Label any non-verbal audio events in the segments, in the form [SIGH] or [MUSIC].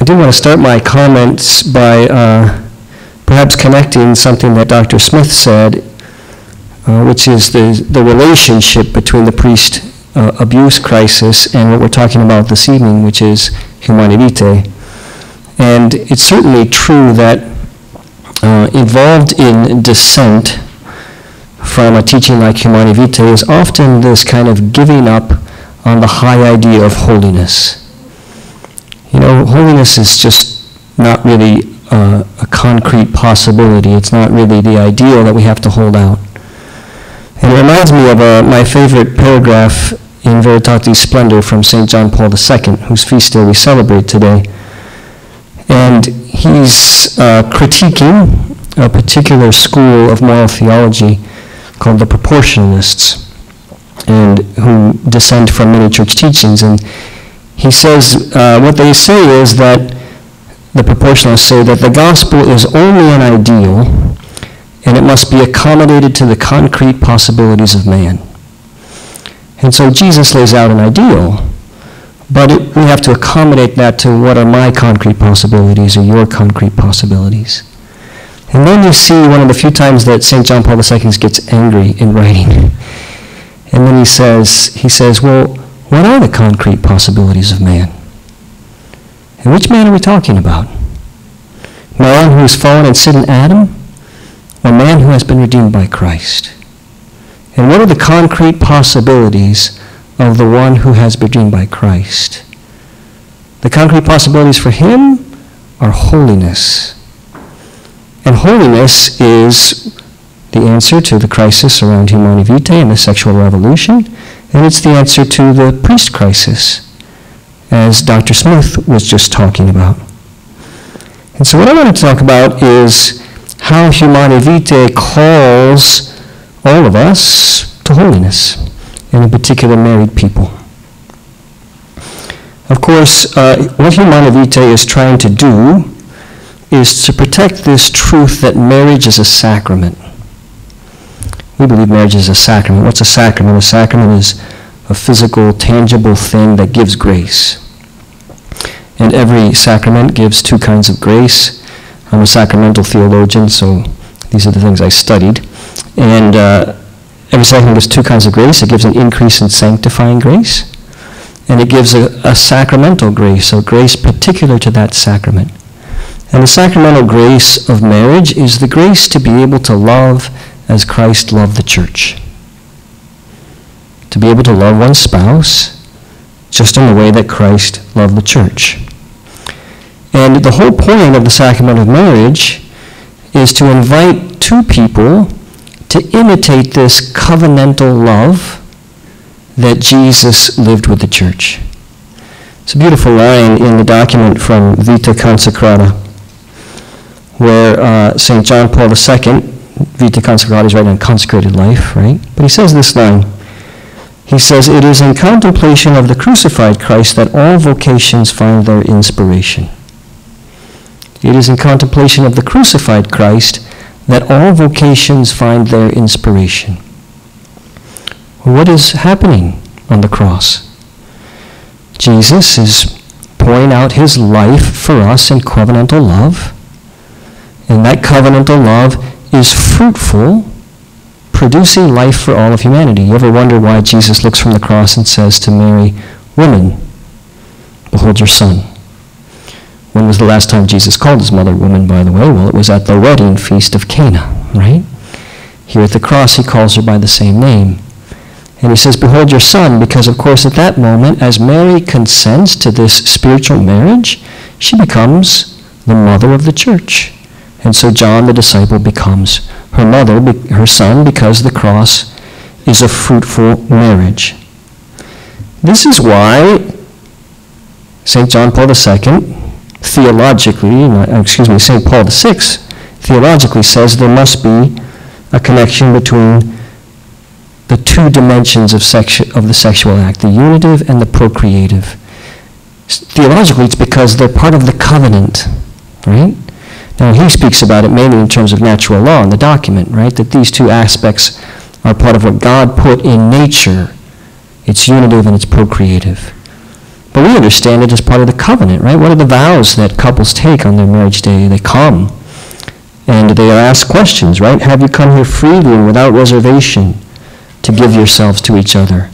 I do want to start my comments by uh, perhaps connecting something that Dr. Smith said, uh, which is the, the relationship between the priest uh, abuse crisis and what we're talking about this evening, which is Humanae Vitae. And it's certainly true that uh, involved in dissent from a teaching like Humanae Vitae is often this kind of giving up on the high idea of holiness. You know, holiness is just not really uh, a concrete possibility. It's not really the ideal that we have to hold out. And it reminds me of uh, my favorite paragraph in Veritatis Splendor from St. John Paul II, whose feast day we celebrate today. And he's uh, critiquing a particular school of moral theology called the Proportionalists, and who descend from many church teachings. And he says, uh, what they say is that the proportionalists say that the gospel is only an ideal and it must be accommodated to the concrete possibilities of man. And so Jesus lays out an ideal, but it, we have to accommodate that to what are my concrete possibilities or your concrete possibilities. And then you see one of the few times that St. John Paul II gets angry in writing. And then he says, he says, well, what are the concrete possibilities of man? And which man are we talking about? Man who has fallen and sinned in Adam? Or man who has been redeemed by Christ? And what are the concrete possibilities of the one who has been redeemed by Christ? The concrete possibilities for him are holiness. And holiness is the answer to the crisis around Humanae Vitae and the sexual revolution and it's the answer to the priest crisis, as Dr. Smith was just talking about. And so what I want to talk about is how Humanae Vitae calls all of us to holiness, and in particular married people. Of course, uh, what Humanae Vitae is trying to do is to protect this truth that marriage is a sacrament. We believe marriage is a sacrament. What's a sacrament? A sacrament is a physical, tangible thing that gives grace. And every sacrament gives two kinds of grace. I'm a sacramental theologian, so these are the things I studied. And uh, every sacrament gives two kinds of grace. It gives an increase in sanctifying grace, and it gives a, a sacramental grace, so grace particular to that sacrament. And the sacramental grace of marriage is the grace to be able to love as Christ loved the church. To be able to love one's spouse just in the way that Christ loved the church. And the whole point of the sacrament of marriage is to invite two people to imitate this covenantal love that Jesus lived with the church. It's a beautiful line in the document from Vita Consecrata, where uh, St. John Paul II Vita Consecrata is writing on consecrated life, right? But he says this line. He says, It is in contemplation of the crucified Christ that all vocations find their inspiration. It is in contemplation of the crucified Christ that all vocations find their inspiration. What is happening on the cross? Jesus is pouring out his life for us in covenantal love. And that covenantal love is fruitful, producing life for all of humanity. You ever wonder why Jesus looks from the cross and says to Mary, Woman, behold your son? When was the last time Jesus called his mother woman, by the way? Well, it was at the wedding feast of Cana, right? Here at the cross, he calls her by the same name. And he says, Behold your son, because, of course, at that moment, as Mary consents to this spiritual marriage, she becomes the mother of the church. And so John the disciple becomes her mother, her son, because the cross is a fruitful marriage. This is why St. John Paul II, theologically, excuse me, St. Paul VI, theologically says there must be a connection between the two dimensions of, sexu- of the sexual act, the unitive and the procreative. Theologically, it's because they're part of the covenant, right? Now, he speaks about it mainly in terms of natural law in the document, right? That these two aspects are part of what God put in nature. It's unitive and it's procreative. But we understand it as part of the covenant, right? What are the vows that couples take on their marriage day? They come and they are asked questions, right? Have you come here freely and without reservation to give yourselves to each other?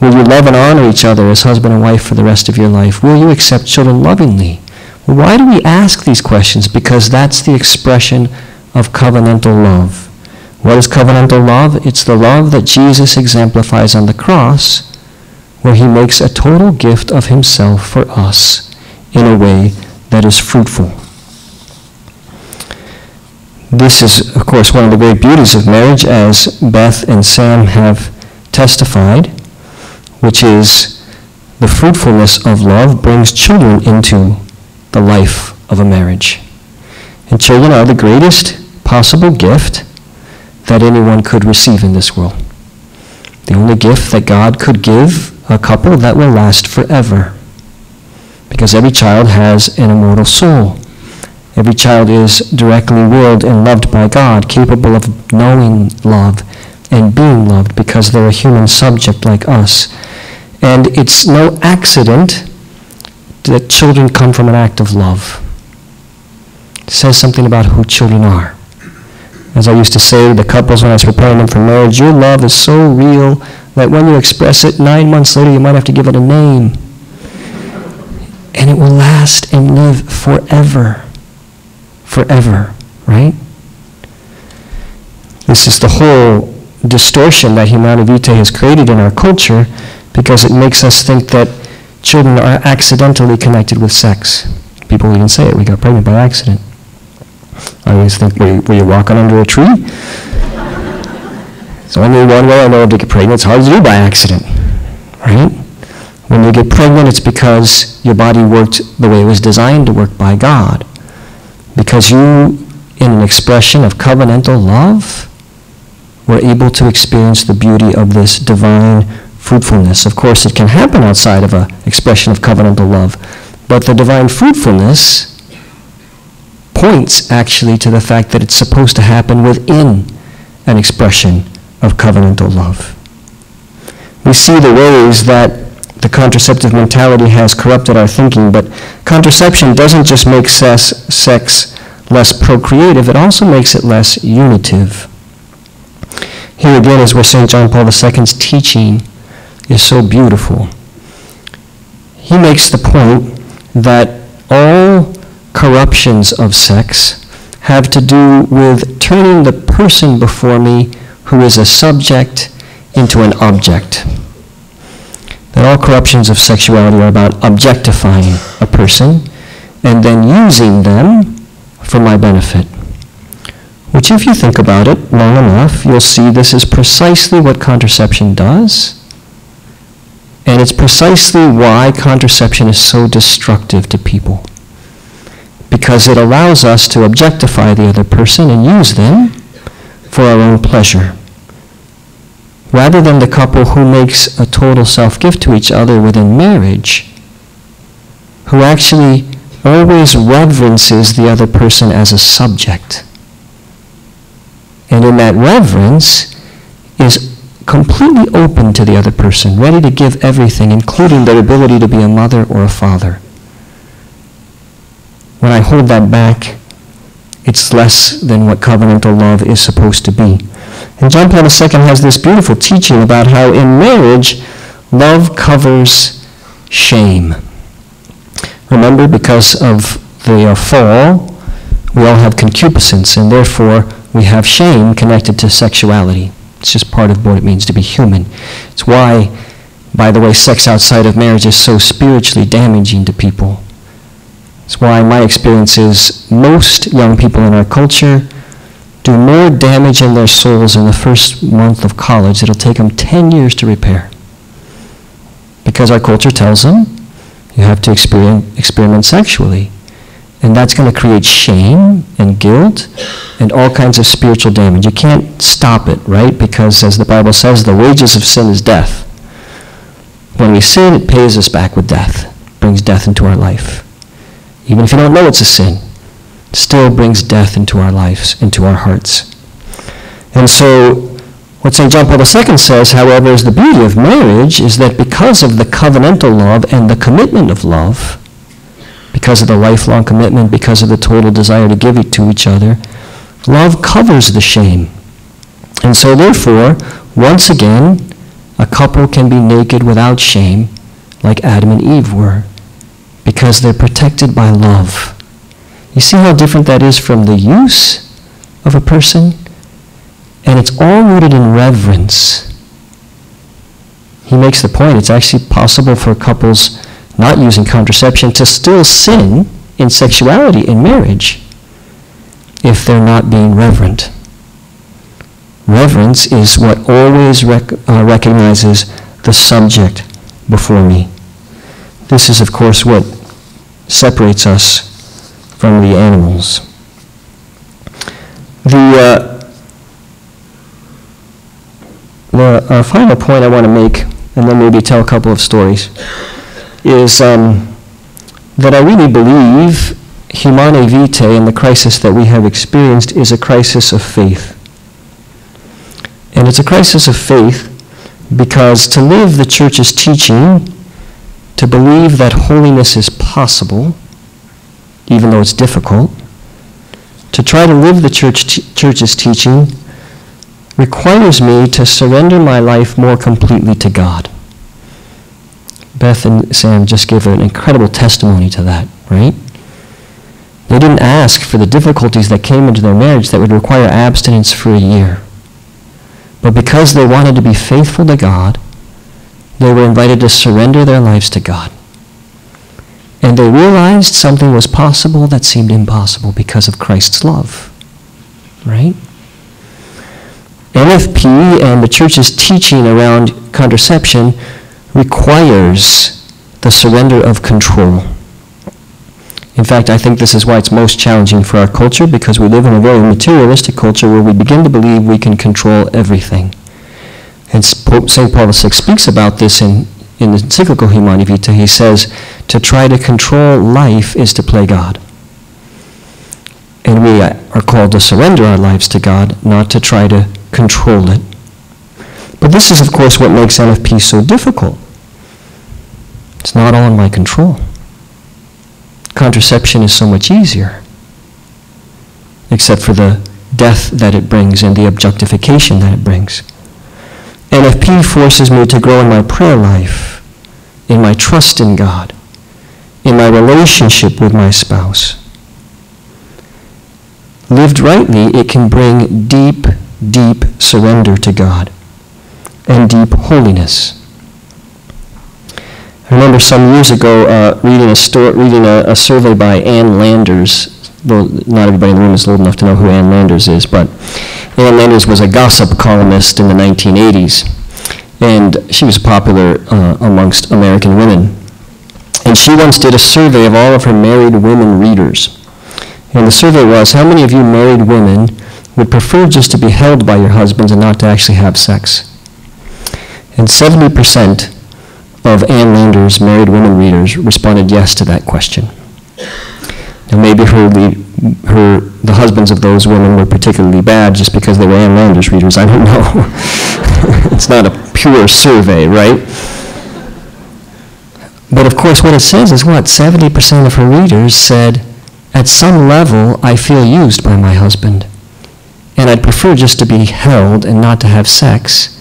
Will you love and honor each other as husband and wife for the rest of your life? Will you accept children lovingly? Why do we ask these questions? Because that's the expression of covenantal love. What is covenantal love? It's the love that Jesus exemplifies on the cross, where he makes a total gift of himself for us in a way that is fruitful. This is, of course, one of the great beauties of marriage, as Beth and Sam have testified, which is the fruitfulness of love brings children into the life of a marriage. And children are the greatest possible gift that anyone could receive in this world. The only gift that God could give a couple that will last forever. Because every child has an immortal soul. Every child is directly willed and loved by God, capable of knowing love and being loved because they're a human subject like us. And it's no accident that children come from an act of love. It says something about who children are. As I used to say to the couples when I was preparing them for marriage, your love is so real that when you express it, nine months later you might have to give it a name. And it will last and live forever forever, right? This is the whole distortion that Humanae Vitae has created in our culture because it makes us think that children are accidentally connected with sex. People even say it, we got pregnant by accident. I always think, were you, were you walking under a tree? It's only one way I know to get pregnant. It's hard to do by accident, right? When you get pregnant, it's because your body worked the way it was designed to work by God. Because you, in an expression of covenantal love, were able to experience the beauty of this divine fruitfulness. Of course, it can happen outside of an expression of covenantal love, but the divine fruitfulness points actually to the fact that it's supposed to happen within an expression of covenantal love. We see the ways that the contraceptive mentality has corrupted our thinking, but contraception doesn't just make sex, sex less procreative, it also makes it less unitive. Here again is where St. John Paul II's teaching is so beautiful. He makes the point that all corruptions of sex have to do with turning the person before me who is a subject into an object that all corruptions of sexuality are about objectifying a person and then using them for my benefit. Which, if you think about it long enough, you'll see this is precisely what contraception does. And it's precisely why contraception is so destructive to people. Because it allows us to objectify the other person and use them for our own pleasure rather than the couple who makes a total self-gift to each other within marriage, who actually always reverences the other person as a subject. And in that reverence is completely open to the other person, ready to give everything, including their ability to be a mother or a father. When I hold that back, it's less than what covenantal love is supposed to be. And John Paul II has this beautiful teaching about how in marriage, love covers shame. Remember, because of the uh, fall, we all have concupiscence, and therefore we have shame connected to sexuality. It's just part of what it means to be human. It's why, by the way, sex outside of marriage is so spiritually damaging to people. It's why my experience is most young people in our culture do more damage in their souls in the first month of college. It'll take them 10 years to repair. Because our culture tells them you have to experiment, experiment sexually. And that's going to create shame and guilt and all kinds of spiritual damage. You can't stop it, right? Because as the Bible says, the wages of sin is death. When we sin, it pays us back with death, brings death into our life. Even if you don't know it's a sin, still brings death into our lives, into our hearts. And so What St. John Paul II says, however, is the beauty of marriage is that because of the covenantal love and the commitment of love, because of the lifelong commitment, because of the total desire to give it to each other, love covers the shame. And so, therefore, once again, a couple can be naked without shame, like Adam and Eve were, because they're protected by love. You see how different that is from the use of a person? And it's all rooted in reverence. He makes the point it's actually possible for couples not using contraception to still sin in sexuality in marriage if they're not being reverent. Reverence is what always rec- uh, recognizes the subject before me. This is, of course, what separates us from the animals. The, uh, the uh, final point I want to make, and then maybe tell a couple of stories, is um, that I really believe Humanae Vitae and the crisis that we have experienced is a crisis of faith. And it's a crisis of faith because to live the church's teaching, to believe that holiness is possible, even though it's difficult, to try to live the church t- church's teaching requires me to surrender my life more completely to God. Beth and Sam just gave an incredible testimony to that, right? They didn't ask for the difficulties that came into their marriage that would require abstinence for a year. But because they wanted to be faithful to God, they were invited to surrender their lives to God. And they realized something was possible that seemed impossible because of Christ's love. Right? NFP and the church's teaching around contraception requires the surrender of control. In fact, I think this is why it's most challenging for our culture because we live in a very materialistic culture where we begin to believe we can control everything. And St. Paul VI speaks about this in, in the encyclical Humanae Vitae. He says, to try to control life is to play God. And we are called to surrender our lives to God, not to try to control it. But this is, of course, what makes NFP so difficult. It's not all in my control contraception is so much easier, except for the death that it brings and the objectification that it brings. NFP forces me to grow in my prayer life, in my trust in God, in my relationship with my spouse. Lived rightly, it can bring deep, deep surrender to God and deep holiness. I remember some years ago uh, reading, a, sto- reading a, a, survey by Ann Landers. Well, not everybody in the room is old enough to know who Ann Landers is, but Ann Landers was a gossip columnist in the 1980s, and she was popular uh, amongst American women. And she once did a survey of all of her married women readers. And the survey was, how many of you married women would prefer just to be held by your husbands and not to actually have sex? And 70% of Ann Lander's married women readers responded yes to that question. And maybe her, her, the husbands of those women were particularly bad just because they were Ann Lander's readers. I don't [LAUGHS] know. it's not a pure survey, right? But of course, what it says is what? 70% of her readers said, at some level, I feel used by my husband. And I'd prefer just to be held and not to have sex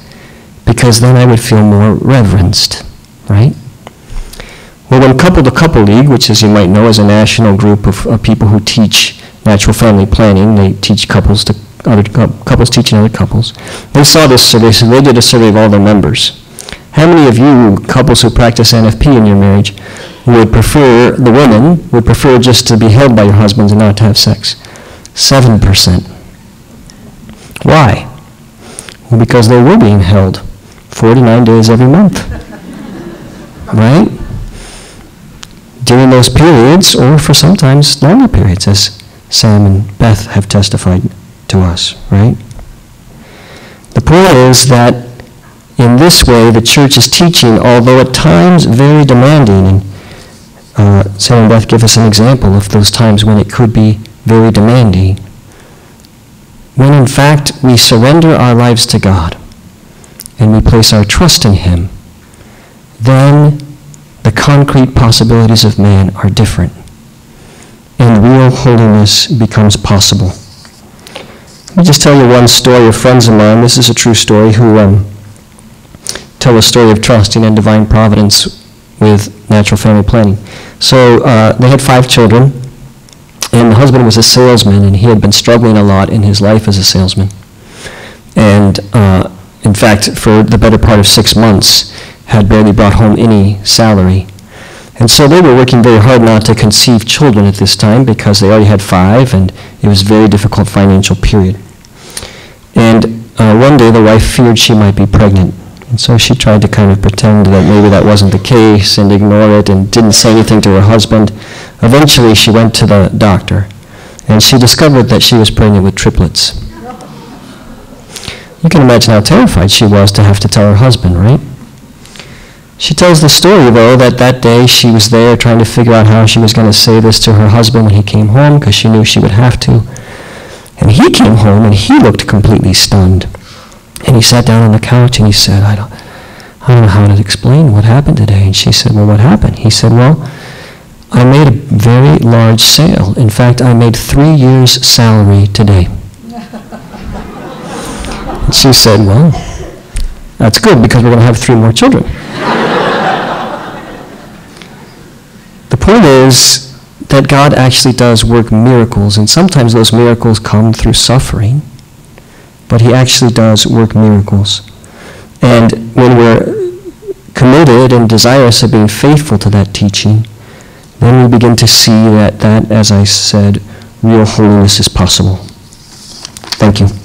because then I would feel more reverenced right? Well, when Couple to Couple League, which as you might know is a national group of, of people who teach natural family planning, they teach couples to other uh, couples teaching other couples. They saw this survey, so they did a survey of all their members. How many of you couples who practice NFP in your marriage would prefer, the women would prefer just to be held by your husbands and not to have sex? 7%. Why? Well, because they were being held 49 days every month right? During those periods, or for sometimes longer periods, as Sam and Beth have testified to us, right? The point is that in this way, the church is teaching, although at times very demanding, and uh, Sam and Beth give us an example of those times when it could be very demanding, when in fact we surrender our lives to God and we place our trust in Him, then the concrete possibilities of man are different, and real holiness becomes possible. Let me just tell you one story of friends of mine. This is a true story who um, tell a story of trusting in divine providence with natural family planning. So uh, they had five children, and the husband was a salesman, and he had been struggling a lot in his life as a salesman. In fact, for the better part of six months, had barely brought home any salary. And so they were working very hard not to conceive children at this time because they already had five, and it was a very difficult financial period. And uh, one day the wife feared she might be pregnant. And so she tried to kind of pretend that maybe that wasn't the case and ignore it and didn't say anything to her husband. Eventually she went to the doctor and she discovered that she was pregnant with triplets. You can imagine how terrified she was to have to tell her husband, right? She tells the story, though, that that day she was there trying to figure out how she was going to say this to her husband when he came home because she knew she would have to. And he came home and he looked completely stunned. And he sat down on the couch and he said, I don't, I don't know how to explain what happened today. And she said, Well, what happened? He said, Well, I made a very large sale. In fact, I made three years' salary today. She said, Well, that's good because we're going to have three more children. the point is that God actually does work miracles, and sometimes those miracles come through suffering, but He actually does work miracles. And when we're committed and desirous of being faithful to that teaching, then we begin to see that, that, as I said, real holiness is possible. Thank you.